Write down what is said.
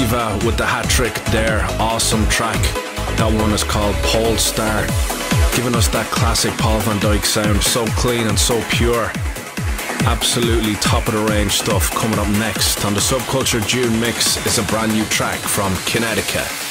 With the hat trick there. Awesome track. That one is called Polestar. Giving us that classic Paul van Dyk sound. So clean and so pure. Absolutely top of the range stuff coming up next on the Subculture June Mix is a brand new track from Connecticut.